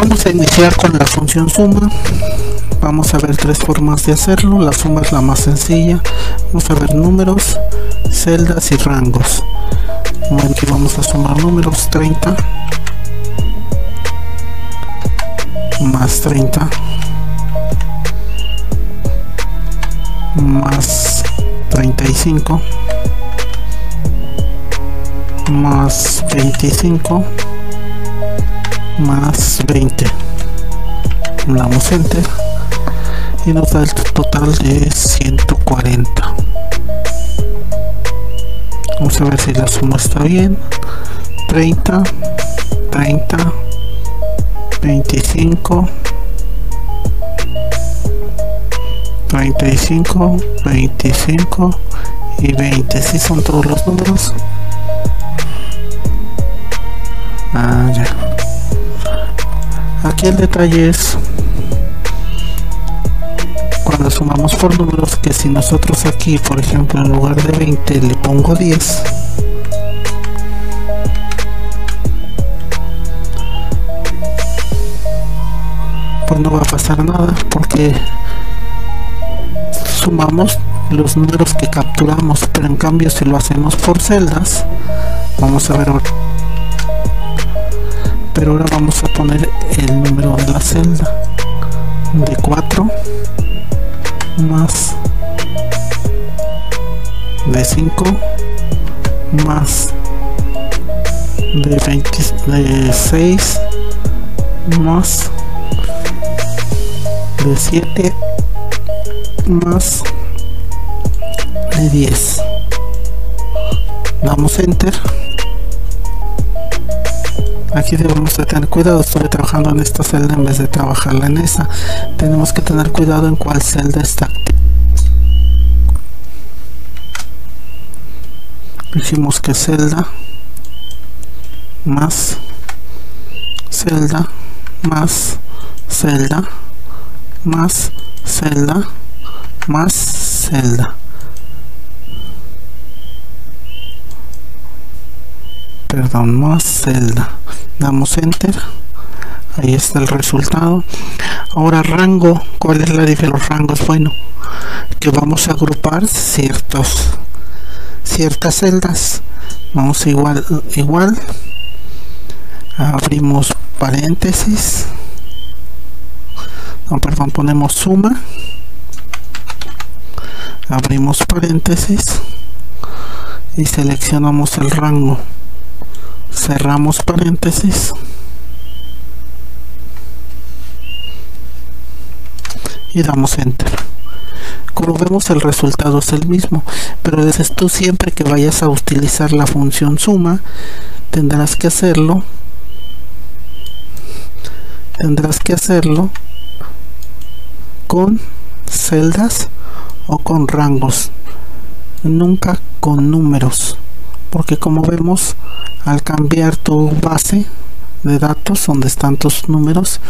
vamos a iniciar con la función suma. Vamos a ver tres formas de hacerlo. La suma es la más sencilla. Vamos a ver números celdas y rangos. Bueno, aquí vamos a sumar números. 30 más 30 más 35 más 25 más 20 damos enter y nos da el total de 140 vamos a ver si la suma está bien. 30 30 25 35 25 y 20 si son todos los números. Ah aquí el detalle es cuando sumamos por números que si nosotros aquí por ejemplo en lugar de 20 le pongo 10 pues no va a pasar nada porque sumamos los números que capturamos pero en cambio si lo hacemos por celdas vamos a ver pero ahora vamos a poner el número de la celda. De 4 más de 5 más de 26 más de 7 más de 10 damos enter aquí debemos de tener cuidado estoy trabajando en esta celda en vez de trabajarla en esa. Tenemos que tener cuidado en cuál celda está dijimos que celda más celda más celda más celda más celda. Perdón más celda damos enter. Ahí está el resultado. Ahora rango cuál es la diferencia los rangos bueno que vamos a agrupar ciertos ciertas celdas. Vamos igual igual. Abrimos paréntesis. No perdón ponemos suma. Abrimos paréntesis y seleccionamos el rango cerramos paréntesis. Y damos enter. Como vemos el resultado es el mismo pero desde tú siempre que vayas a utilizar la función suma tendrás que hacerlo tendrás que hacerlo con celdas o con rangos nunca con números porque como vemos al cambiar tu base de datos donde están tus números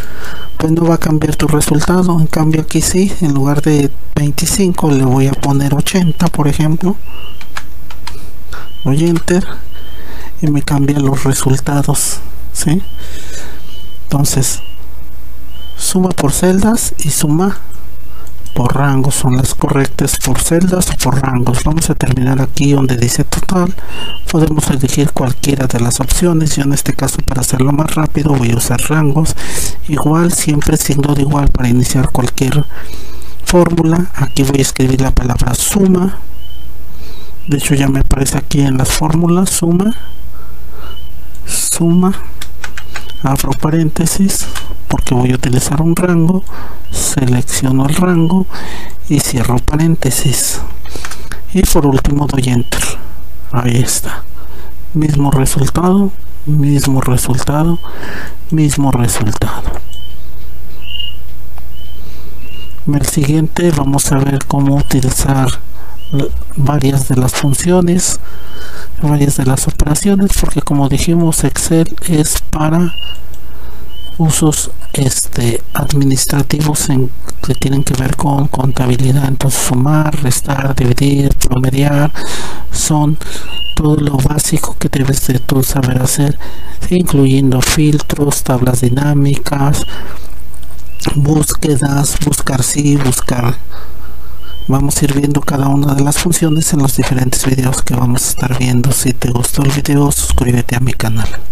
pues no va a cambiar tu resultado en cambio aquí sí en lugar de 25 le voy a poner 80 por ejemplo doy enter y me cambia los resultados ¿sí? entonces suma por celdas y suma por rangos son las correctas por celdas o por rangos. Vamos a terminar aquí donde dice total. Podemos elegir cualquiera de las opciones. Yo en este caso para hacerlo más rápido voy a usar rangos. Igual siempre signo de igual para iniciar cualquier fórmula. Aquí voy a escribir la palabra suma. De hecho ya me aparece aquí en las fórmulas suma suma abro paréntesis porque voy a utilizar un rango selecciono el rango y cierro paréntesis. Y por último doy enter. Ahí está. Mismo resultado mismo resultado mismo resultado. En el siguiente vamos a ver cómo utilizar varias de las funciones varias de las operaciones porque como dijimos excel es para usos este administrativos que tienen que ver con contabilidad. Entonces sumar restar dividir promediar son todo lo básico que debes de tú saber hacer incluyendo filtros tablas dinámicas búsquedas buscar sí buscar. Vamos a ir viendo cada una de las funciones en los diferentes videos que vamos a estar viendo. Si te gustó el video suscríbete a mi canal